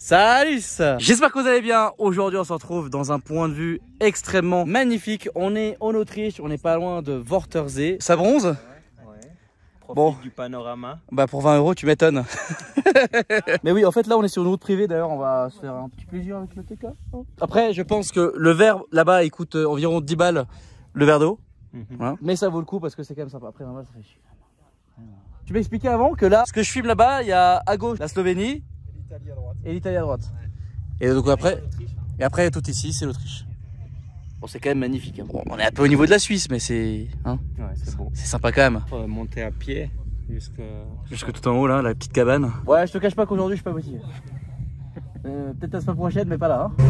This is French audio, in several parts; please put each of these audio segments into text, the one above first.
Salut J'espère que vous allez bien. Aujourd'hui, on se retrouve dans un point de vue extrêmement magnifique. On est en Autriche, on n'est pas loin de Wortersee. Ça bronze? Ouais. Profite Bon. du panorama. Bah pour 20 euros, tu m'étonnes. Mais oui, en fait là, on est sur une route privée. D'ailleurs, on va se faire un petit plaisir avec le TK. hein. Après, je pense que le verre là-bas, il coûte euh, environ 10 balles le verre d'eau. Voilà. Mais ça vaut le coup parce que c'est quand même sympa. Après, 20 balles, ça fait chier. Tu m'expliquais avant que là, ce que je filme là-bas, il y a à gauche la Slovénie L'Italie à droite. et l'Italie à droite. Et donc après, et après tout ici, c'est l'Autriche. Bon, c'est quand même magnifique. hein. Bon, on est un peu au niveau de la Suisse, mais c'est, hein, Ouais, c'est beau. c'est sympa quand même. Faut monter à pied jusque. Jusque tout en haut là, la petite cabane. Ouais, je te cache pas qu'aujourd'hui je suis pas motivé. Euh, Peut-être la semaine prochaine, mais pas là. hein.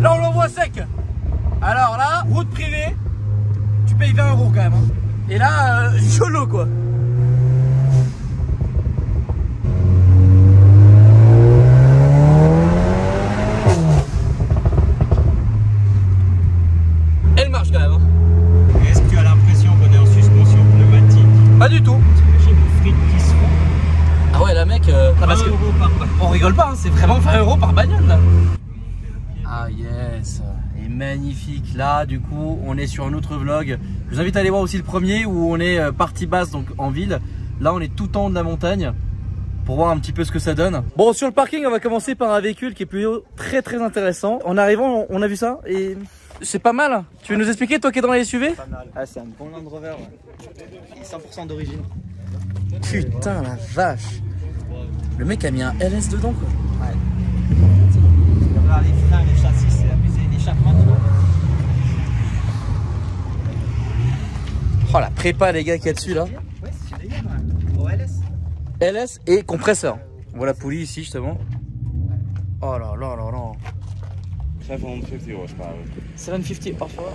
Là on l'envoie sec. Alors là, route privée, tu payes 20 euros quand même. hein. Et là, euh, YOLO quoi. Elle marche quand même. hein. Est-ce que tu as l'impression qu'on est en suspension pneumatique Pas du tout. J'ai des frites qui se font. Ah ouais, la mec. euh, parce que- 20 euros par balle. On rigole pas, hein, c'est vraiment 20 euros par bagnole là. Ah yes, et magnifique. Là, du coup, on est sur un autre vlog. Je vous invite à aller voir aussi le premier où on est euh, partie basse, donc en ville. Là, on est tout en haut de la montagne pour voir un petit peu ce que ça donne. Bon, sur le parking, on va commencer par un véhicule qui est plutôt très très intéressant. En arrivant, on a vu ça et c'est pas mal. Tu veux nous expliquer, toi qui es dans les SUV Ah, c'est un bon Land Rover. Ouais. Il est 100% d'origine. Putain, la vache. Le mec a mis un LS dedans quoi. Ouais. Regarde les freins, les châssis, c'est abusé. L'échappement, tu vois. Oh la prépa les gars qu'il y a dessus là. Ouais, c'est d'ailleurs. OLS. LS et compresseur. On voit la poulie ici justement. Oh là là là là. 750 horsepower. 750 horsepower.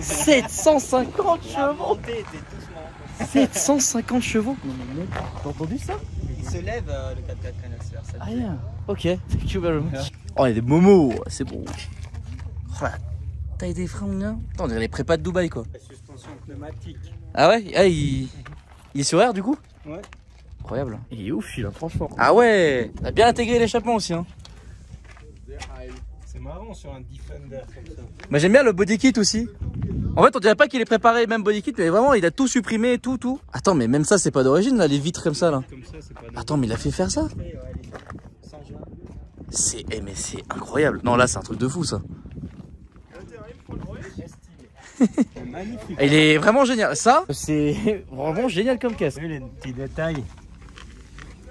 750 chevaux Monter, t'es doucement. 750 chevaux Non mais t'as entendu ça? Il se lève euh, le 4x4 Canasser. ça Ah te- yeah. Ok, thank you very much. Oh il y a des momos, c'est bon. Oh la taille des freins mon gars. Attends, on dirait les prépas de Dubaï quoi. La suspension pneumatique. Ah ouais ah, il... il est sur air du coup Ouais. Incroyable. Il est ouf celui-là franchement. Ah ouais T'as bien intégré l'échappement aussi hein. C'est marrant sur un Defender comme ça. Moi j'aime bien le body kit aussi. En fait, on dirait pas qu'il est préparé même body kit, mais vraiment il a tout supprimé, tout, tout. Attends, mais même ça c'est pas d'origine là, les vitres comme ça là. Comme ça, c'est pas Attends, mais il a fait faire ça. C'est, eh, mais c'est incroyable. Non là c'est un truc de fou ça. Magnifique. Il est vraiment génial. Ça, c'est vraiment génial comme caisse. Vous les petits détails.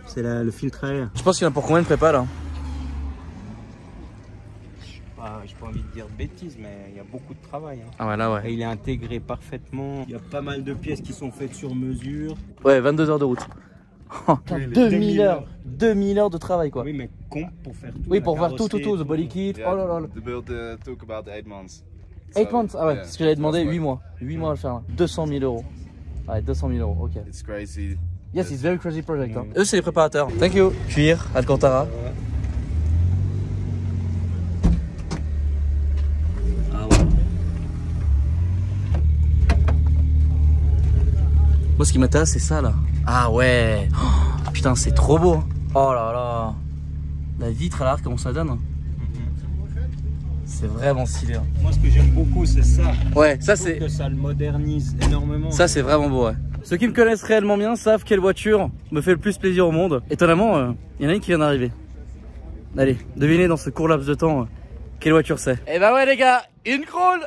C'est le filtre à air. Je pense qu'il y en a pour combien de prépa là Ah, J'ai pas envie de dire de bêtises, mais il y a beaucoup de travail. hein. Ah ouais là Et il est intégré parfaitement. Il y a pas mal de pièces qui sont faites sur mesure. Ouais, 22 heures de route. Oh, putain, Oui, mais 2000 2000 heures. 2000 heures de travail quoi. Oui, mais con pour faire tout. Oui, pour voir tout, tout, tout, the body kit. Yeah, Oh là là. The build uh, took about 8 months. 8 So, months? Ah ouais, yeah, c'est ce que j'avais demandé, that's 8 why mois. 8 mois à le faire là. 200 000 euros. Ouais, 200 000 euros, ok. It's crazy. Yes, it's very crazy project. hein. Mm. Eux, c'est les préparateurs. Thank you. Cuir, Alcantara. Ah ouais. Moi, ce qui m'intéresse, c'est ça là. Ah ouais. Oh, putain, c'est trop beau. hein. Oh là là. La vitre à l'arrière, comment ça donne hein. C'est vraiment stylé. hein. Moi, ce que j'aime beaucoup, c'est ça. Ouais, ça c'est. que ça le modernise énormément. Ça c'est vraiment beau ouais. Ceux qui me connaissent réellement bien savent quelle voiture me fait le plus plaisir au monde. Étonnamment, euh, il y en a une qui vient d'arriver. Allez, devinez dans ce court laps de temps euh, quelle voiture c'est. Eh bah ouais les gars, une crawl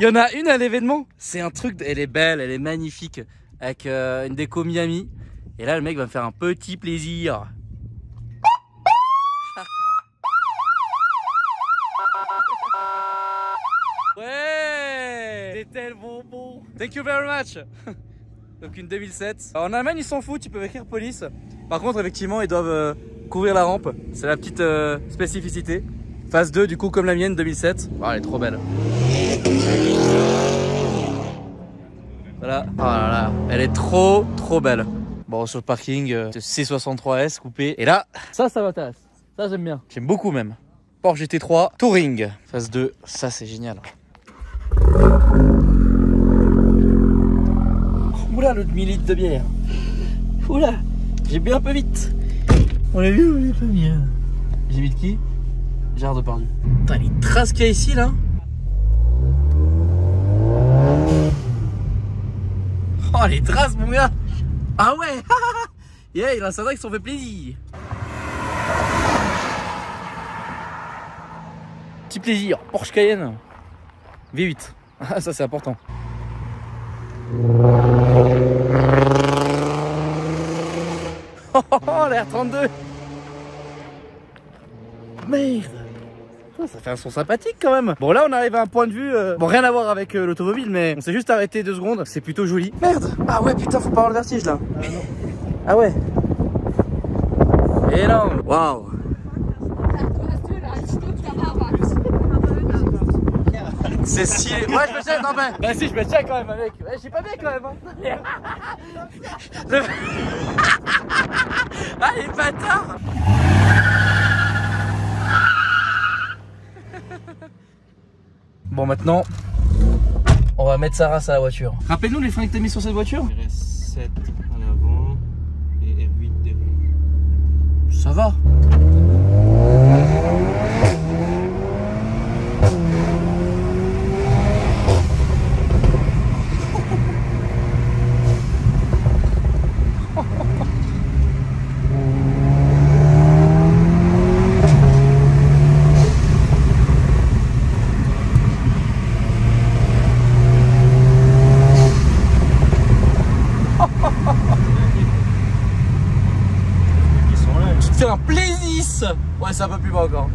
Il y en a une à l'événement. C'est un truc, elle est belle, elle est magnifique. Avec euh, une déco Miami. Et là le mec va me faire un petit plaisir. Ouais C'est tellement bon Thank you very much Donc une 2007. En Allemagne ils s'en foutent, ils peuvent écrire police. Par contre effectivement ils doivent euh, couvrir la rampe. C'est la petite euh, spécificité. Phase 2 du coup comme la mienne 2007. Oh, elle est trop belle. Voilà. Oh là là, elle est trop trop belle. Bon sur le parking euh, C63S coupé. Et là, ça ça m'intéresse. Ça j'aime bien. J'aime beaucoup même. Porsche GT3 Touring. Phase 2, ça c'est génial. Oula, le demi-litre de bière. Oula. J'ai bu un peu vite. On l'a vu, on est pas bien. J'ai mis de qui? Gérard Depardieu. Putain, les traces qu'il y a ici là. Oh, les traces, mon gars. Ah ouais. Yeah, il a certains qui se sont fait plaisir. Petit plaisir. Porsche Cayenne. V8. Ah, ça c'est important. Oh, l'air 32 Merde. Oh, Ça fait un son sympathique quand même. Bon là on arrive à un point de vue euh, Bon rien à voir avec euh, l'automobile mais on s'est juste arrêté deux secondes. C'est plutôt joli. Merde. Ah ouais putain faut pas avoir le vertige là. Ah ouais. Énorme Waouh. C'est stylé. Ouais je me tiens non mais Bah si je me tiens quand même avec. Ouais j'ai pas bien quand même hein. Le- Ah les bâtards. Bon maintenant On va mettre sa race à la voiture. Rappelle-nous les freins que t'as mis sur cette voiture. Il reste 7 en avant et 8 devant. Ça va Plaisir Ouais un peu plus bas encore